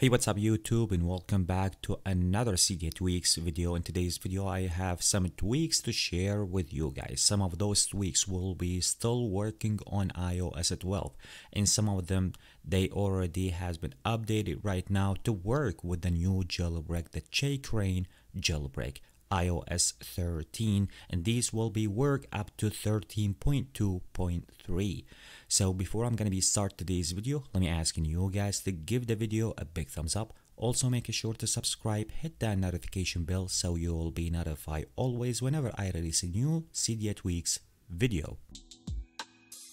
Hey what's up YouTube and welcome back to another Cydia tweaks video. In today's video I have some tweaks to share with you guys. Some of those tweaks will be still working on iOS 12 and some of them they already has been updated right now to work with the new jailbreak the Checkra1n jailbreak iOS 13 and these will be work up to 13.2.3 so before I'm gonna be start today's video let me ask you guys to give the video a big thumbs up. Also make sure to subscribe hit that notification bell so you'll be notified always whenever I release a new Cydia Tweaks video.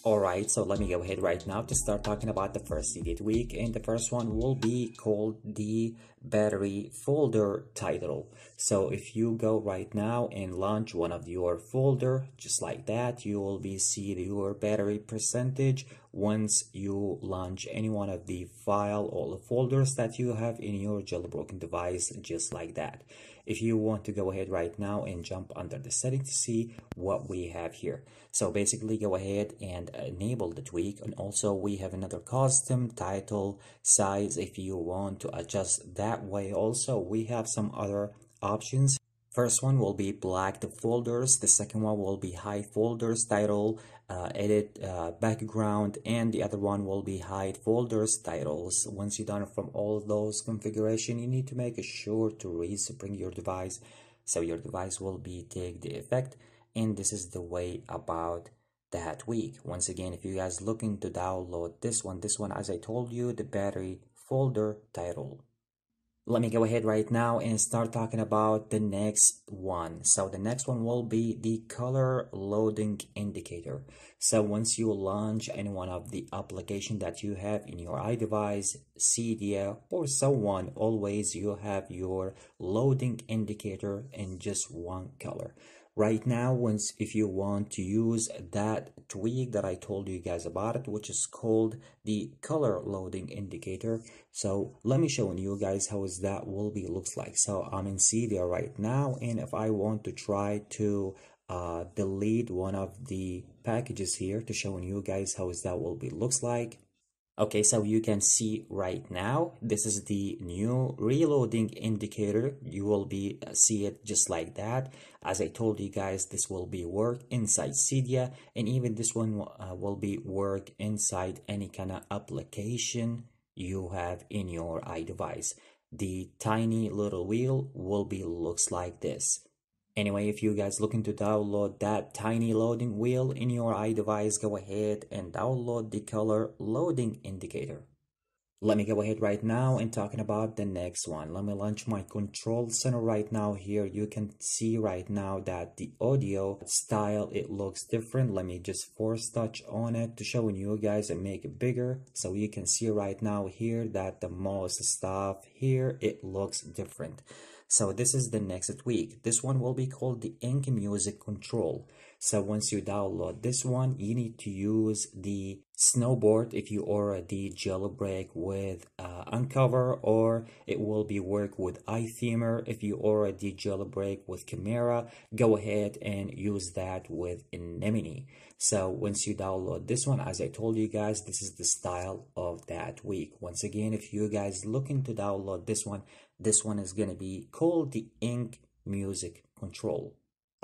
Alright, so let me go ahead right now to start talking about the first Cydia tweak and the first one will be called the battery folder title. So if you go right now and launch one of your folder just like that, you will be see your battery percentage once you launch any one of the file or the folders that you have in your jailbroken device just like that if you want to go ahead right now and jump under the setting to see what we have here so basically go ahead and enable the tweak and also we have another custom title size if you want to adjust that way also we have some other options First one will be black the folders, the second one will be hide folders title, uh, edit uh, background, and the other one will be hide folders titles. Once you're done from all those configuration, you need to make sure to respring your device so your device will be take the effect and this is the way about that tweak. Once again, if you guys looking to download this one, this one as I told you, the battery folder title let me go ahead right now and start talking about the next one. So the next one will be the color loading indicator. So once you launch any one of the application that you have in your iDevice Cydia or so on always you have your loading indicator in just one color right now once if you want to use that tweak that I told you guys about it which is called the color loading indicator. So let me show you guys how is that will be looks like. So I'm in Cydia right now and if I want to try to uh, delete one of the packages here to show you guys how is that will be looks like Okay, so you can see right now, this is the new reloading indicator. You will be uh, see it just like that. As I told you guys, this will be work inside Cydia, and even this one uh, will be work inside any kind of application you have in your iDevice. The tiny little wheel will be looks like this. Anyway, if you guys looking to download that tiny loading wheel in your iDevice, go ahead and download the color loading indicator. Let me go ahead right now and talking about the next one. Let me launch my control center right now here. You can see right now that the audio style, it looks different. Let me just force touch on it to show you guys and make it bigger. So you can see right now here that the most stuff here, it looks different. So this is the next tweak. This one will be called the Ink Music Control. So once you download this one, you need to use the snowboard if you already jailbreak with uh, Uncover or it will be work with iThemer if you already jailbreak with Chimera. Go ahead and use that with Anemone. So once you download this one, as I told you guys, this is the style of that tweak. Once again, if you guys looking to download this one, this one is going to be called the Ink Music Control.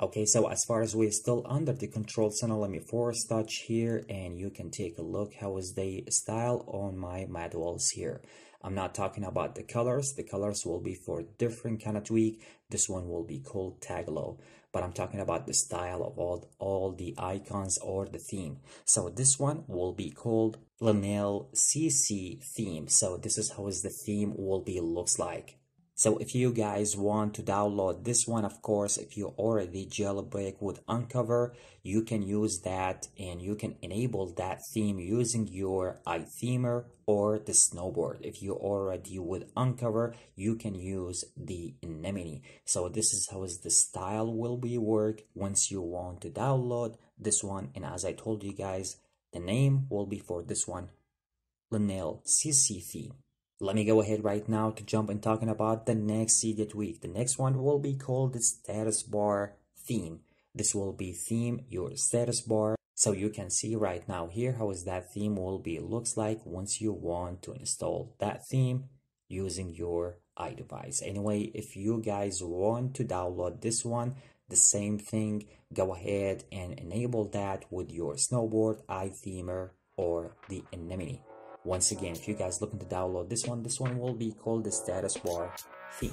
Okay, so as far as we're still under the control center, let me force touch here and you can take a look how is the style on my manuals here. I'm not talking about the colors. The colors will be for different kind of tweak. This one will be called Taglo. But I'm talking about the style of all, all the icons or the theme. So this one will be called Lineal CC theme. So this is how is the theme will be looks like. So if you guys want to download this one, of course, if you already jailbreak with Uncover, you can use that and you can enable that theme using your iThemer or the snowboard. If you already with Uncover, you can use the Anemone. So this is how is the style will be work once you want to download this one. And as I told you guys, the name will be for this one, Lineal CC theme. Let me go ahead right now to jump and talking about the next Cydia tweak. The next one will be called the status bar theme. This will be theme your status bar. So you can see right now here how is that theme will be looks like once you want to install that theme using your iDevice. Anyway, if you guys want to download this one, the same thing, go ahead and enable that with your snowboard, iThemer, or the Anemone. Once again, if you guys looking to download this one, this one will be called the status bar theme.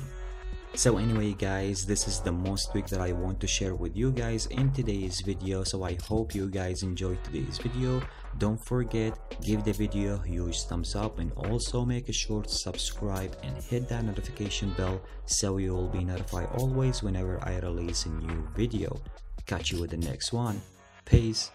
So anyway guys, this is the most tweak that I want to share with you guys in today's video. So I hope you guys enjoyed today's video. Don't forget, give the video a huge thumbs up and also make sure to subscribe and hit that notification bell so you will be notified always whenever I release a new video. Catch you with the next one. Peace.